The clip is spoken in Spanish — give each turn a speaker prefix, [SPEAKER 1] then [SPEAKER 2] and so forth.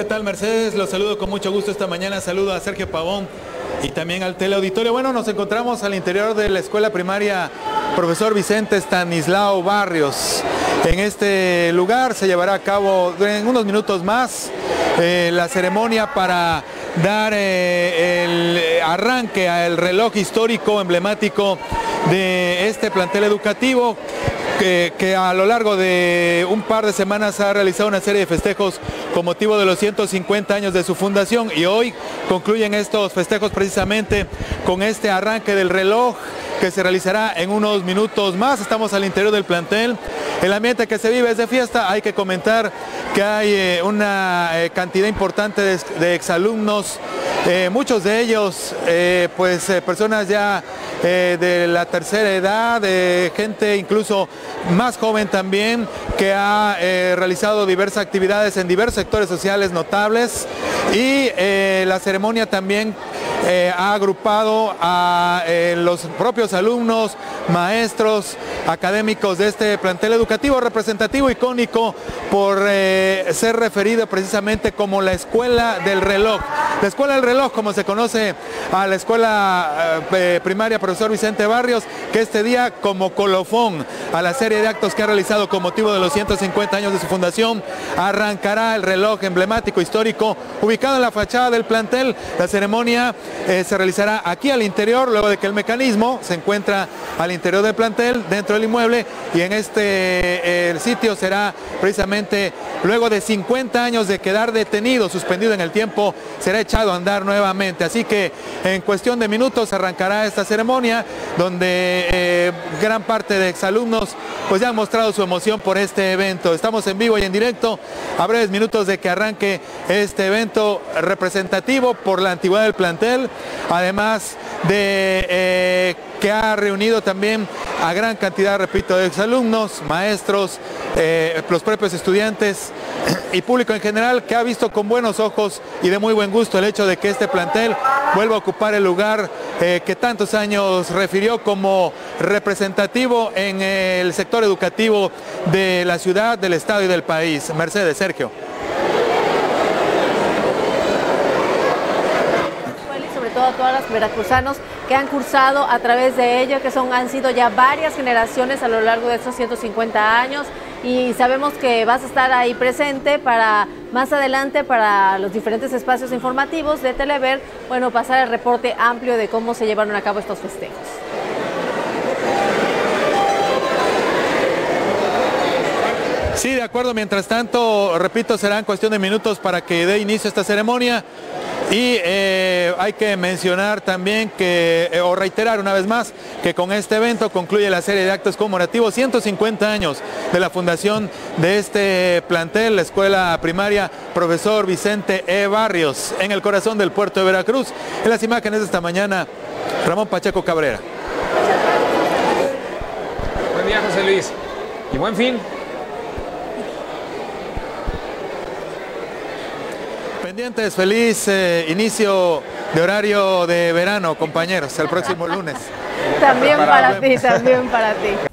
[SPEAKER 1] ¿Qué tal Mercedes? Los saludo con mucho gusto esta mañana. Saludo a Sergio Pavón y también al teleauditorio. Bueno, nos encontramos al interior de la escuela primaria profesor Vicente Stanislao Barrios. En este lugar se llevará a cabo en unos minutos más eh, la ceremonia para dar eh, el arranque al reloj histórico emblemático de este plantel educativo que, a lo largo de un par de semanas ha realizado una serie de festejos con motivo de los 150 años de su fundación. Y hoy concluyen estos festejos precisamente con este arranque del reloj que se realizará en unos minutos más. Estamos al interior del plantel. El ambiente que se vive es de fiesta. Hay que comentar que hay eh, una eh, cantidad importante de, exalumnos, eh, muchos de ellos pues personas ya de la tercera edad, de gente incluso más joven también, que ha realizado diversas actividades en diversos sectores sociales notables y la ceremonia también ha agrupado a los propios alumnos, maestros, académicos de este plantel educativo representativo icónico por eh, ser referido precisamente como la escuela del reloj. La escuela del reloj, como se conoce a la escuela eh, primaria profesor Vicente Barrios, que este día como colofón a la serie de actos que ha realizado con motivo de los 150 años de su fundación, arrancará el reloj emblemático histórico ubicado en la fachada del plantel. La ceremonia eh, se realizará aquí al interior, luego de que el mecanismo se encuentra al interior del plantel, dentro del inmueble, y en este sitio será precisamente luego de 50 años de quedar detenido, suspendido en el tiempo, será echado a andar nuevamente. Así que en cuestión de minutos arrancará esta ceremonia donde eh, gran parte de exalumnos pues ya han mostrado su emoción por este evento. Estamos en vivo y en directo a breves minutos de que arranque este evento representativo por la antigüedad del plantel, además de eh, que ha reunido también a gran cantidad, repito, de exalumnos, maestros, eh, los propios estudiantes y público en general que ha visto con buenos ojos y de muy buen gusto el hecho de que este plantel vuelva a ocupar el lugar eh, que tantos años refirió como representativo en el sector educativo de la ciudad, del estado y del país. Mercedes, Sergio.
[SPEAKER 2] a todos los veracruzanos que han cursado a través de ello, que son, han sido ya varias generaciones a lo largo de estos 150 años y sabemos que vas a estar ahí presente para más adelante para los diferentes espacios informativos de Telever, bueno, pasar el reporte amplio de cómo se llevaron a cabo estos festejos.
[SPEAKER 1] Sí, de acuerdo. Mientras tanto, repito, serán cuestión de minutos para que dé inicio esta ceremonia. Y eh, hay que mencionar también que, eh, o reiterar una vez más, que con este evento concluye la serie de actos conmemorativos 150 años de la fundación de este plantel, la escuela primaria profesor Vicente E. Barrios, en el corazón del puerto de Veracruz. En las imágenes de esta mañana, Ramón Pacheco Cabrera.
[SPEAKER 3] Buen día, José Luis. Y buen fin.
[SPEAKER 1] Pendientes, feliz eh, inicio de horario de verano, compañeros, el próximo lunes.
[SPEAKER 2] también para ti, también para ti.